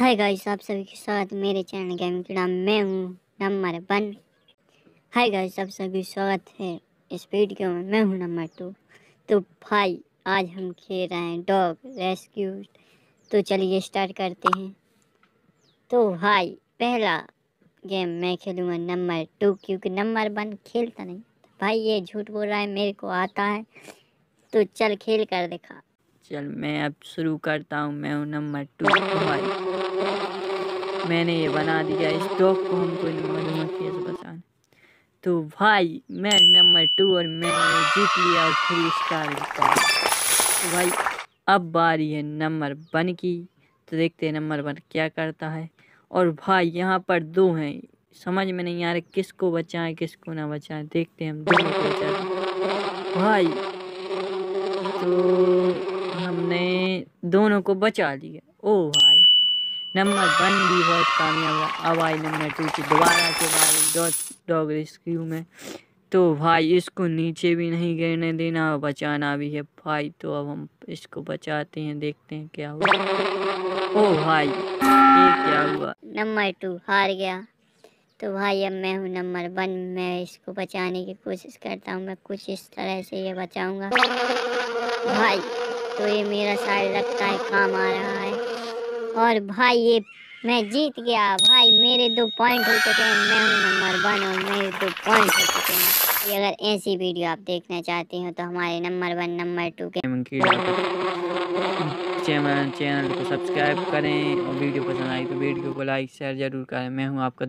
Hi guys, आप सभी के साथ मेरे चैनल गेम के नाम मैं हूँ, नंबर वन। हाय गाइस, आप सभी स्वागत है, इस वीडियो में मैं हूँ नंबर टू। तो भाई, आज हम खेल रहे हैं डॉग रेस्क्यू। तो चलिए स्टार्ट करते हैं। तो भाई, पहला गेम मैं खेलूँगा नंबर टू, क्योंकि नंबर वन खेलता नहीं। भाई, ये झूठ बोल रहा है, मेरे को आता है। तो चल, खेल कर दिखा। चल, मैं अब शुरू करता हूँ। मैं हूँ नंबर टू। भाई मैंने ये बना दिया, इस डॉग को हमको मधुमक्खी से बचाना तो भाई, मैं नंबर टू और मैं जीत लिया और थ्री स्टार तो भाई, अब बारी है नंबर वन की। तो देखते हैं नंबर वन क्या करता है। और भाई, यहाँ पर दो हैं। समझ में नहीं आ रहा किसको बचाएँ, किसको ना बचाएँ। देखते हैं हम दोनों को बचाते भाई तो हमने दोनों को बचा लिया। ओ भाई नंबर वन भी बहुत कामयाब अब आई नंबर टू की दोबारा के बाद डॉग रेस्क्यू में। तो भाई, इसको नीचे भी नहीं गिरने देना और बचाना भी है। भाई तो अब हम इसको बचाते हैं, देखते हैं क्या हुआ। ओ भाई, ये क्या हुआ? नंबर टू हार गया। तो भाई, अब मैं हूँ नंबर वन। मैं इसको बचाने की कोशिश करता हूँ। मैं कुछ इस तरह से ये बचाऊँगा। भाई तो ये मेरा शायद लगता है, काम आ रहा और भाई ये मैं जीत गया। भाई मेरे दो पॉइंट हो चुके हैं, मैं हूँ नंबर वन और मेरे दो पॉइंट हो चुके हैं। अगर ऐसी वीडियो आप देखना चाहते हो तो हमारे नंबर वन नंबर टू के चैनल चैनल को सब्सक्राइब करें और वीडियो पसंद आई तो वीडियो को लाइक शेयर ज़रूर करें। मैं हूँ आपका